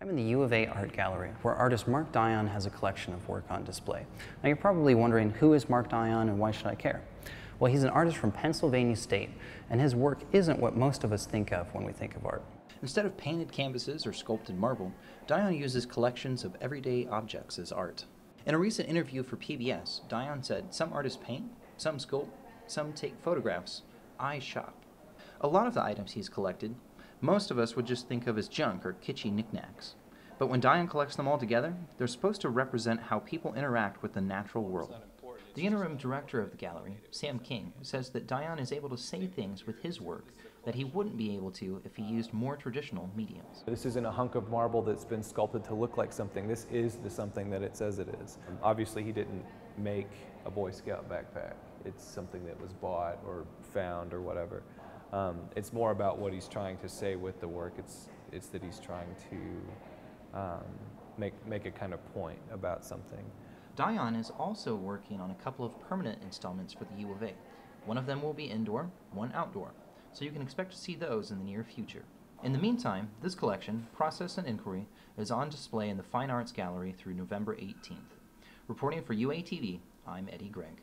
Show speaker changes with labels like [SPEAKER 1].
[SPEAKER 1] I'm in the U of A Art Gallery, where artist Mark Dion has a collection of work on display. Now you're probably wondering, who is Mark Dion and why should I care? Well, he's an artist from Pennsylvania State, and his work isn't what most of us think of when we think of art.
[SPEAKER 2] Instead of painted canvases or sculpted marble, Dion uses collections of everyday objects as art. In a recent interview for PBS, Dion said, Some artists paint, some sculpt, some take photographs. I shop. A lot of the items he's collected most of us would just think of as junk or kitschy knickknacks. But when Dion collects them all together, they're supposed to represent how people interact with the natural world. The interim director of the gallery, Sam King, says that Dion is able to say things with his work that he wouldn't be able to if he used more traditional mediums.
[SPEAKER 3] This isn't a hunk of marble that's been sculpted to look like something. This is the something that it says it is. Obviously, he didn't make a Boy Scout backpack. It's something that was bought or found or whatever. Um, it's more about what he's trying to say with the work. It's, it's that he's trying to um, make, make a kind of point about something.
[SPEAKER 2] Dion is also working on a couple of permanent installments for the U of A. One of them will be indoor, one outdoor, so you can expect to see those in the near future. In the meantime, this collection, Process and Inquiry, is on display in the Fine Arts Gallery through November 18th. Reporting for UATV, I'm Eddie Gregg.